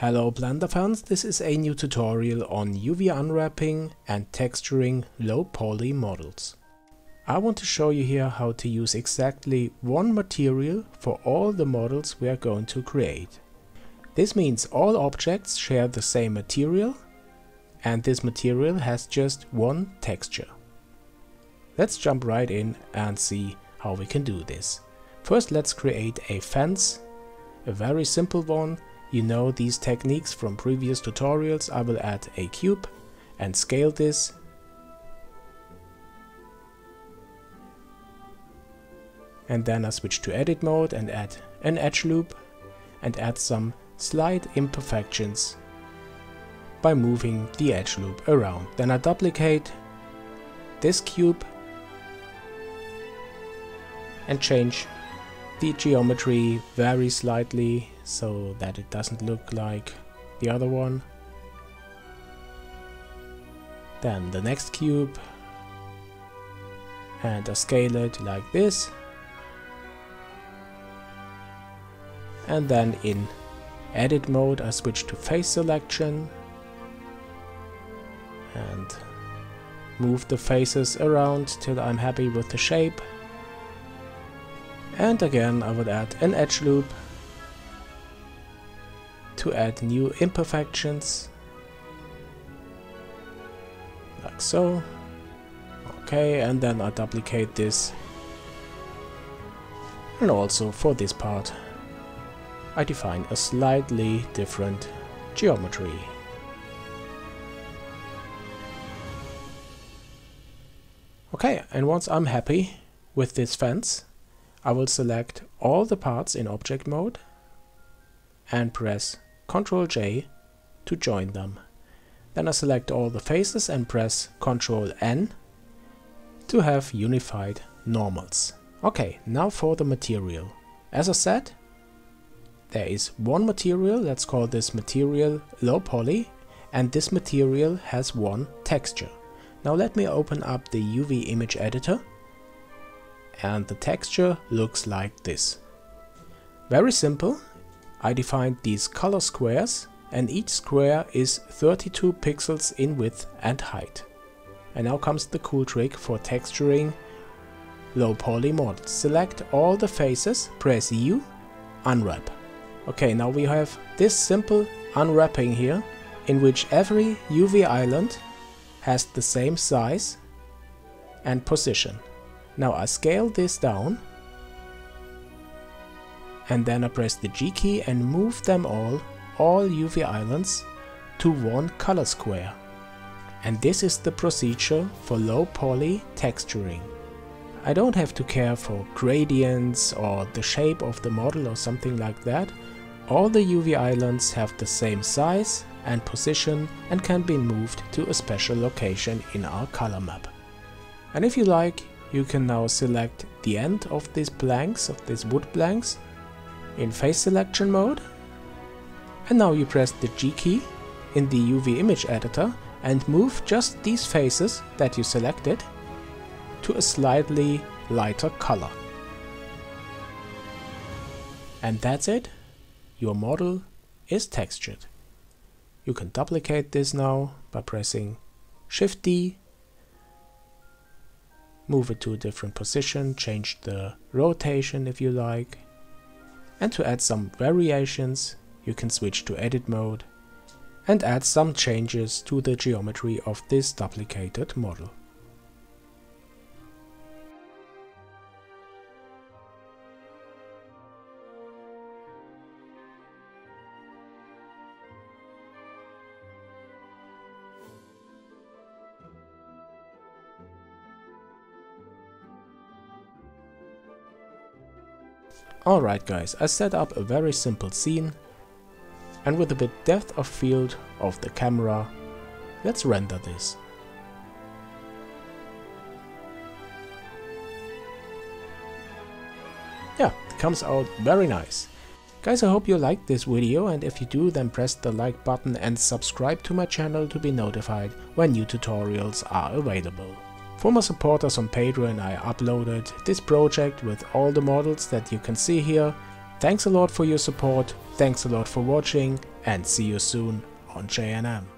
Hello Blender fans, this is a new tutorial on UV unwrapping and texturing low poly models. I want to show you here how to use exactly one material for all the models we are going to create. This means all objects share the same material and this material has just one texture. Let's jump right in and see how we can do this. First let's create a fence, a very simple one you know these techniques from previous tutorials. I will add a cube and scale this. And then I switch to edit mode and add an edge loop and add some slight imperfections by moving the edge loop around. Then I duplicate this cube and change the geometry very slightly so that it doesn't look like the other one. Then the next cube and I scale it like this. And then in edit mode I switch to face selection and move the faces around till I'm happy with the shape. And again I would add an edge loop to add new imperfections. Like so. Okay and then I duplicate this. And also for this part I define a slightly different geometry. Okay and once I'm happy with this fence I will select all the parts in object mode and press Ctrl J to join them. Then I select all the faces and press Ctrl N to have unified normals. Okay, now for the material. As I said, there is one material, let's call this material low poly, and this material has one texture. Now let me open up the UV image editor and the texture looks like this. Very simple, I defined these color squares and each square is 32 pixels in width and height. And now comes the cool trick for texturing low poly models. Select all the faces, press U, unwrap. Okay, now we have this simple unwrapping here in which every UV island has the same size and position. Now I scale this down and then I press the G key and move them all, all UV islands, to one color square. And this is the procedure for low poly texturing. I don't have to care for gradients or the shape of the model or something like that. All the UV islands have the same size and position and can be moved to a special location in our color map. And if you like, you can now select the end of these blanks, of these wood blanks, in face selection mode. And now you press the G key in the UV image editor and move just these faces that you selected to a slightly lighter color. And that's it. Your model is textured. You can duplicate this now by pressing Shift D move it to a different position, change the rotation if you like. And to add some variations, you can switch to edit mode and add some changes to the geometry of this duplicated model. Alright guys, I set up a very simple scene and with a bit depth of field of the camera, let's render this. Yeah, it comes out very nice. Guys, I hope you liked this video and if you do then press the like button and subscribe to my channel to be notified when new tutorials are available. For my supporters on Patreon I uploaded this project with all the models that you can see here. Thanks a lot for your support, thanks a lot for watching and see you soon on Jayanam.